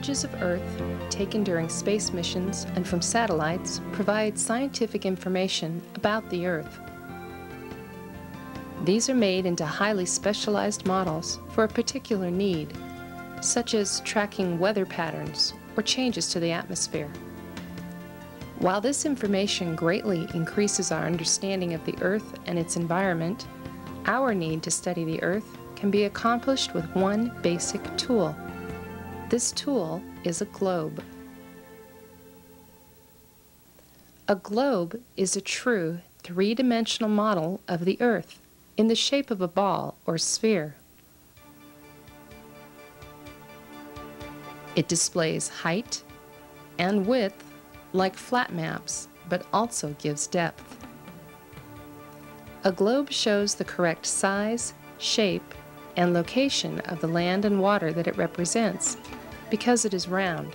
Images of Earth taken during space missions and from satellites provide scientific information about the Earth. These are made into highly specialized models for a particular need, such as tracking weather patterns or changes to the atmosphere. While this information greatly increases our understanding of the Earth and its environment, our need to study the Earth can be accomplished with one basic tool. This tool is a globe. A globe is a true three-dimensional model of the Earth in the shape of a ball or sphere. It displays height and width like flat maps, but also gives depth. A globe shows the correct size, shape, and location of the land and water that it represents because it is round.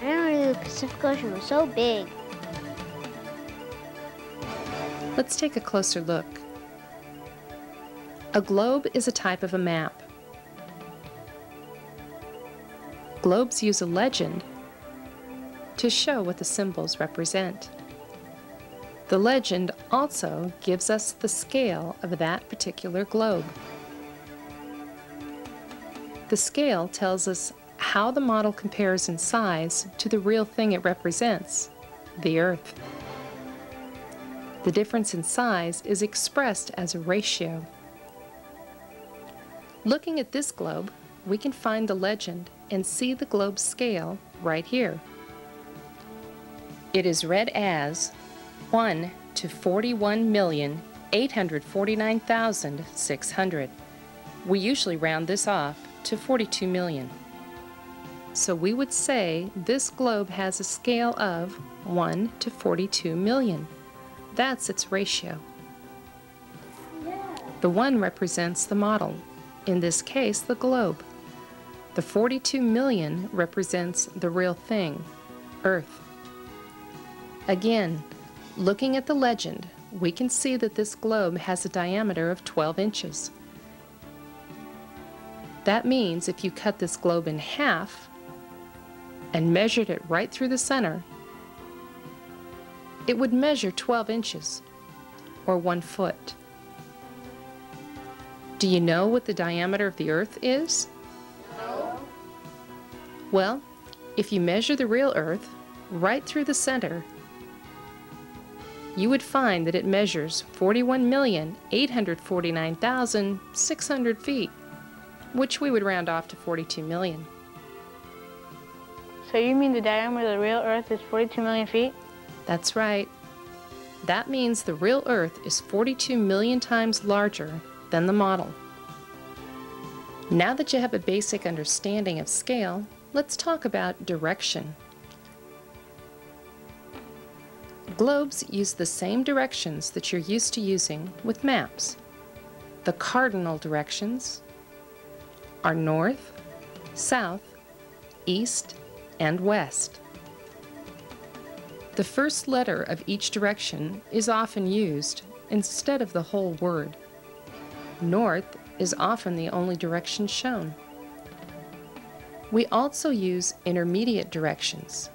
I never knew the Pacific Ocean was so big. Let's take a closer look. A globe is a type of a map. Globes use a legend to show what the symbols represent. The legend also gives us the scale of that particular globe. The scale tells us how the model compares in size to the real thing it represents, the Earth. The difference in size is expressed as a ratio. Looking at this globe, we can find the legend and see the globe's scale right here. It is read as 1 to 41,849,600. We usually round this off to 42 million. So we would say this globe has a scale of 1 to 42 million. That's its ratio. The 1 represents the model, in this case the globe. The 42 million represents the real thing, Earth. Again, looking at the legend, we can see that this globe has a diameter of 12 inches. That means if you cut this globe in half and measured it right through the center, it would measure 12 inches, or one foot. Do you know what the diameter of the Earth is? No. Well, if you measure the real Earth right through the center, you would find that it measures 41,849,600 feet, which we would round off to 42 million. So you mean the diameter of the real Earth is 42 million feet? That's right. That means the real Earth is 42 million times larger than the model. Now that you have a basic understanding of scale, let's talk about direction. Globes use the same directions that you're used to using with maps. The cardinal directions are north, south, east, and west. The first letter of each direction is often used instead of the whole word. North is often the only direction shown. We also use intermediate directions.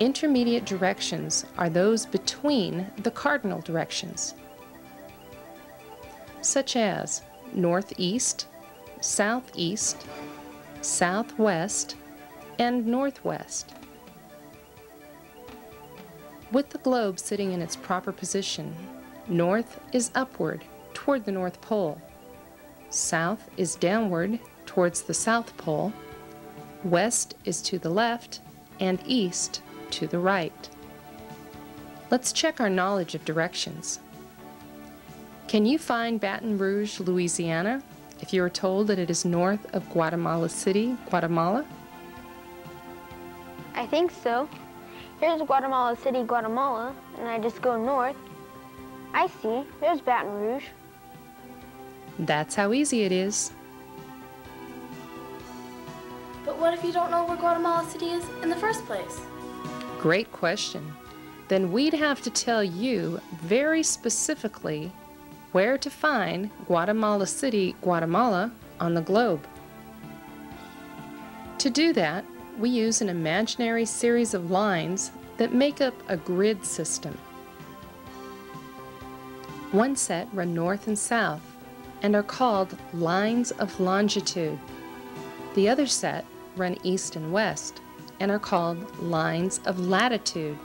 Intermediate directions are those between the cardinal directions, such as northeast, southeast, southwest, and northwest. With the globe sitting in its proper position, north is upward toward the North Pole, south is downward towards the South Pole, west is to the left, and east to the right. Let's check our knowledge of directions. Can you find Baton Rouge, Louisiana, if you are told that it is north of Guatemala City, Guatemala? I think so. Here's Guatemala City, Guatemala, and I just go north. I see. There's Baton Rouge. That's how easy it is. But what if you don't know where Guatemala City is in the first place? Great question. Then we'd have to tell you very specifically where to find Guatemala City, Guatemala on the globe. To do that, we use an imaginary series of lines that make up a grid system. One set run north and south and are called lines of longitude. The other set run east and west and are called lines of latitude.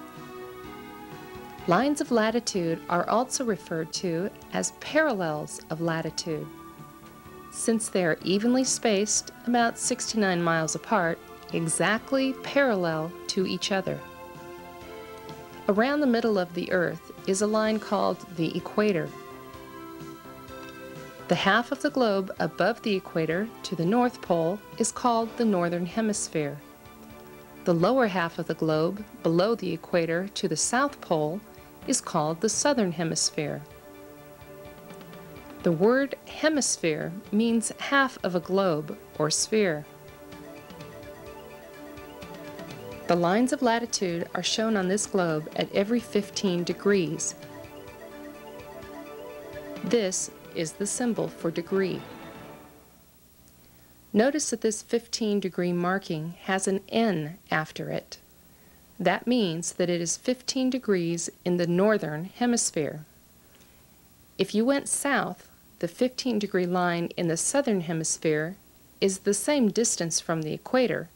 Lines of latitude are also referred to as parallels of latitude. Since they are evenly spaced, about 69 miles apart, exactly parallel to each other. Around the middle of the Earth is a line called the equator. The half of the globe above the equator to the North Pole is called the Northern Hemisphere. The lower half of the globe below the equator to the South Pole is called the Southern Hemisphere. The word hemisphere means half of a globe or sphere. The lines of latitude are shown on this globe at every 15 degrees. This is the symbol for degree. Notice that this 15 degree marking has an N after it. That means that it is 15 degrees in the northern hemisphere. If you went south, the 15 degree line in the southern hemisphere is the same distance from the equator,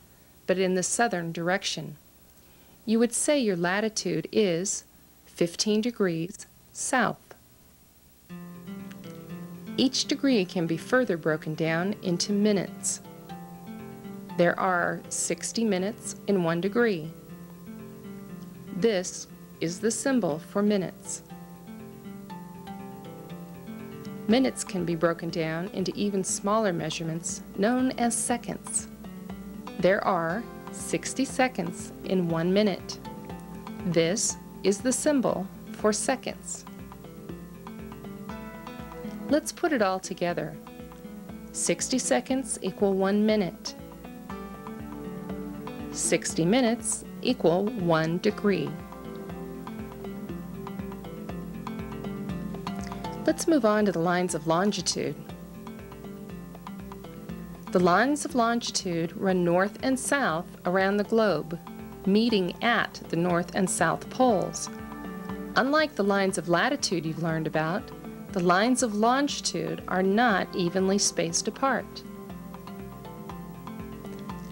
but in the southern direction. You would say your latitude is 15 degrees south. Each degree can be further broken down into minutes. There are 60 minutes in one degree. This is the symbol for minutes. Minutes can be broken down into even smaller measurements known as seconds. There are 60 seconds in one minute. This is the symbol for seconds. Let's put it all together. 60 seconds equal one minute. 60 minutes equal one degree. Let's move on to the lines of longitude. The lines of longitude run north and south around the globe, meeting at the north and south poles. Unlike the lines of latitude you've learned about, the lines of longitude are not evenly spaced apart.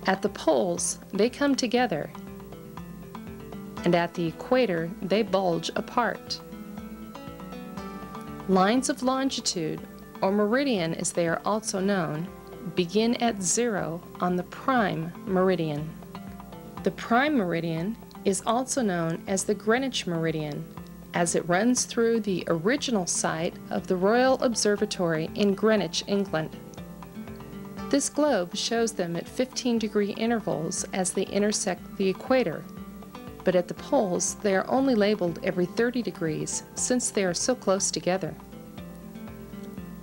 At the poles, they come together, and at the equator, they bulge apart. Lines of longitude, or meridian as they are also known, begin at zero on the prime meridian. The prime meridian is also known as the Greenwich meridian as it runs through the original site of the Royal Observatory in Greenwich, England. This globe shows them at 15 degree intervals as they intersect the equator, but at the poles they are only labeled every 30 degrees since they are so close together.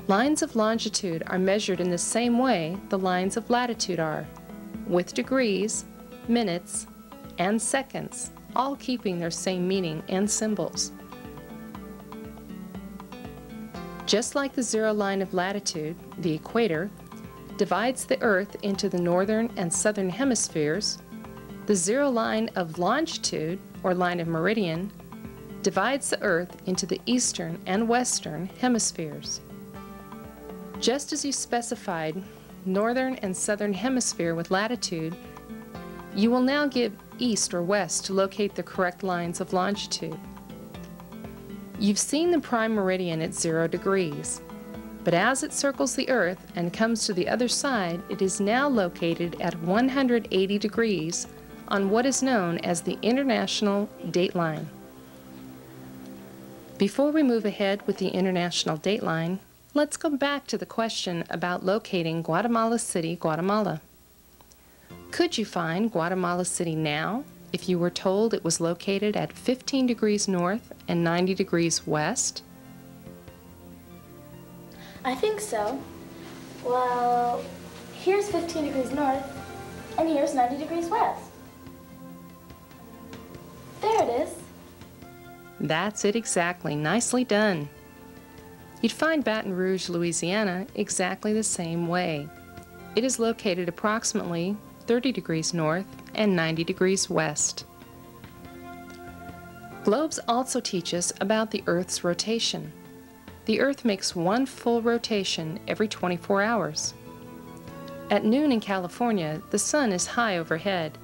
Lines of longitude are measured in the same way the lines of latitude are, with degrees, minutes, and seconds, all keeping their same meaning and symbols. Just like the zero line of latitude, the equator, divides the Earth into the northern and southern hemispheres, the zero line of longitude, or line of meridian, divides the Earth into the eastern and western hemispheres. Just as you specified northern and southern hemisphere with latitude, you will now give east or west to locate the correct lines of longitude. You've seen the prime meridian at zero degrees, but as it circles the Earth and comes to the other side, it is now located at 180 degrees on what is known as the International Dateline. Before we move ahead with the International Dateline, Let's go back to the question about locating Guatemala City, Guatemala. Could you find Guatemala City now if you were told it was located at 15 degrees north and 90 degrees west? I think so. Well, here's 15 degrees north, and here's 90 degrees west. There it is. That's it exactly. Nicely done. You'd find Baton Rouge, Louisiana exactly the same way. It is located approximately 30 degrees north and 90 degrees west. Globes also teach us about the Earth's rotation. The Earth makes one full rotation every 24 hours. At noon in California, the sun is high overhead.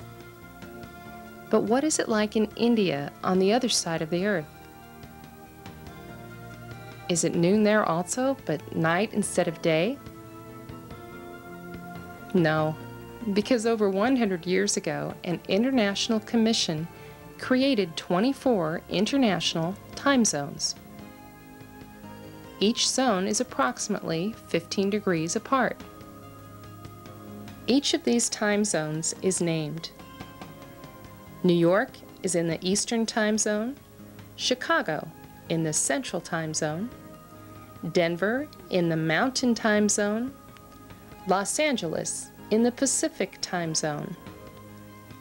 But what is it like in India on the other side of the Earth? Is it noon there also, but night instead of day? No, because over 100 years ago, an international commission created 24 international time zones. Each zone is approximately 15 degrees apart. Each of these time zones is named. New York is in the Eastern Time Zone, Chicago in the Central Time Zone, Denver in the Mountain Time Zone, Los Angeles in the Pacific Time Zone,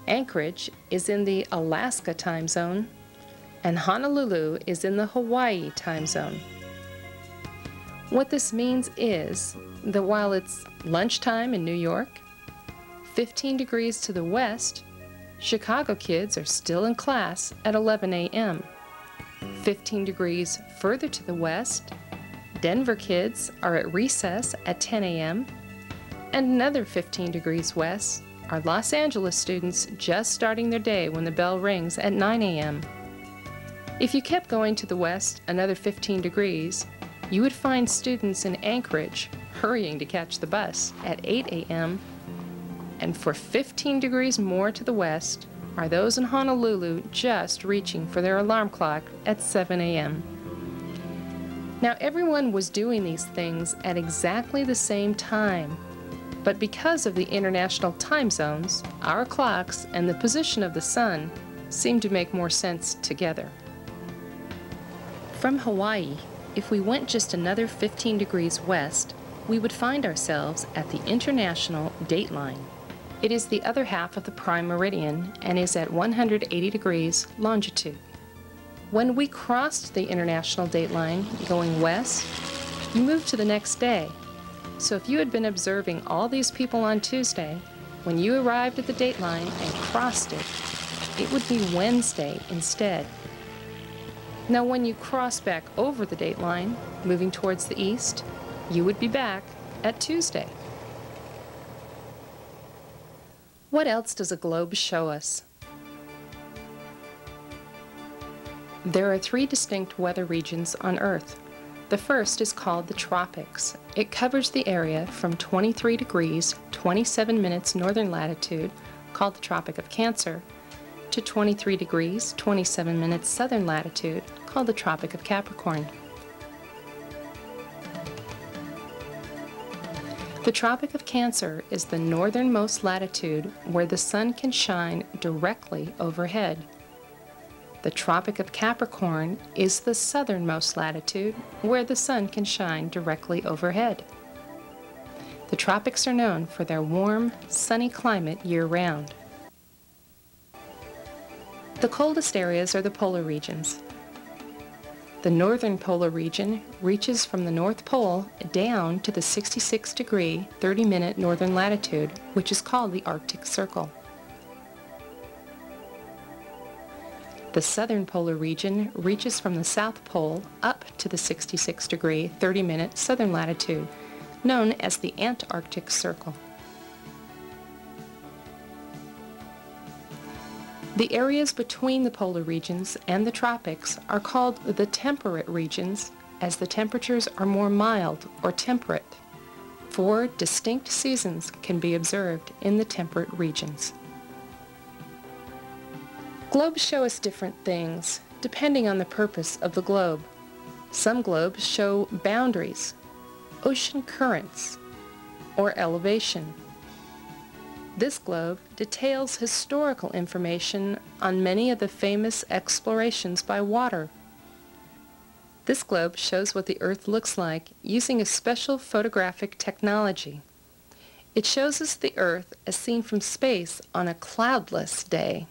Anchorage is in the Alaska time zone, and Honolulu is in the Hawaii time zone. What this means is that while it's lunchtime in New York, 15 degrees to the west, Chicago kids are still in class at 11 a.m. 15 degrees further to the west, Denver kids are at recess at 10 a.m. And another 15 degrees west, are Los Angeles students just starting their day when the bell rings at 9 a.m. If you kept going to the west another 15 degrees, you would find students in Anchorage hurrying to catch the bus at 8 a.m. And for 15 degrees more to the west are those in Honolulu just reaching for their alarm clock at 7 a.m. Now, everyone was doing these things at exactly the same time but because of the international time zones, our clocks and the position of the sun seem to make more sense together. From Hawaii, if we went just another 15 degrees west, we would find ourselves at the international dateline. It is the other half of the prime meridian and is at 180 degrees longitude. When we crossed the international dateline going west, you moved to the next day so if you had been observing all these people on Tuesday, when you arrived at the dateline and crossed it, it would be Wednesday instead. Now, when you cross back over the dateline, moving towards the east, you would be back at Tuesday. What else does a globe show us? There are three distinct weather regions on Earth. The first is called the tropics. It covers the area from 23 degrees 27 minutes northern latitude, called the Tropic of Cancer, to 23 degrees 27 minutes southern latitude, called the Tropic of Capricorn. The Tropic of Cancer is the northernmost latitude where the sun can shine directly overhead. The Tropic of Capricorn is the southernmost latitude where the sun can shine directly overhead. The tropics are known for their warm, sunny climate year-round. The coldest areas are the polar regions. The northern polar region reaches from the North Pole down to the 66 degree 30 minute northern latitude, which is called the Arctic Circle. The southern polar region reaches from the South Pole up to the 66 degree 30 minute southern latitude, known as the Antarctic Circle. The areas between the polar regions and the tropics are called the temperate regions as the temperatures are more mild or temperate. Four distinct seasons can be observed in the temperate regions. Globes show us different things, depending on the purpose of the globe. Some globes show boundaries, ocean currents, or elevation. This globe details historical information on many of the famous explorations by water. This globe shows what the Earth looks like using a special photographic technology. It shows us the Earth as seen from space on a cloudless day.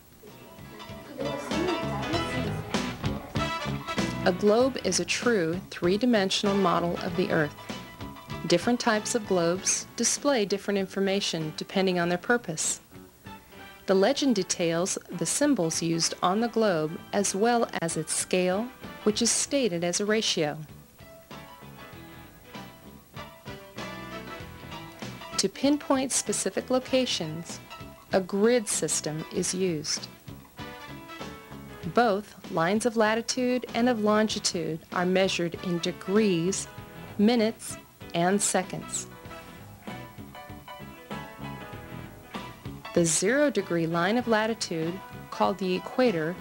A globe is a true three-dimensional model of the Earth. Different types of globes display different information depending on their purpose. The legend details the symbols used on the globe as well as its scale, which is stated as a ratio. To pinpoint specific locations, a grid system is used. Both lines of latitude and of longitude are measured in degrees, minutes, and seconds. The zero degree line of latitude, called the equator,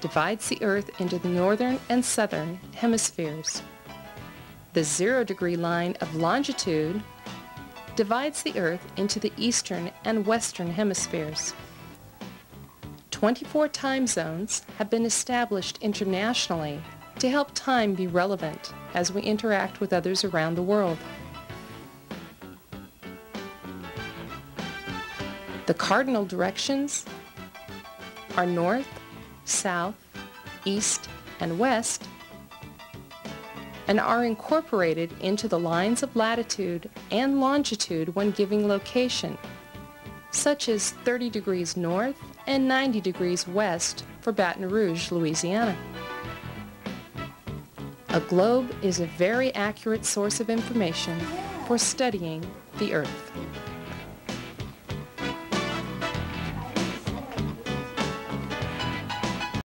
divides the Earth into the northern and southern hemispheres. The zero degree line of longitude divides the Earth into the eastern and western hemispheres. 24 time zones have been established internationally to help time be relevant as we interact with others around the world. The cardinal directions are north, south, east, and west, and are incorporated into the lines of latitude and longitude when giving location, such as 30 degrees north and 90 degrees west for Baton Rouge, Louisiana. A globe is a very accurate source of information for studying the Earth.